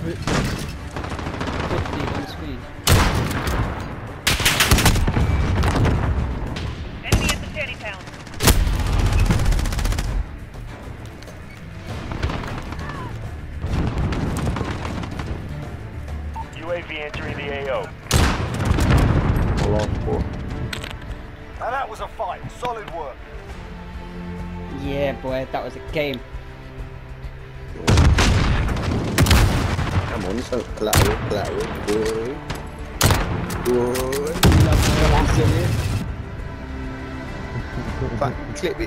50 on. Enemy the shanty town. UAV entering the AO. Now that was a fight. Solid work. Yeah, boy, that was a game. muốn sợ lại lại cuối cuối làm gì vậy bạn bị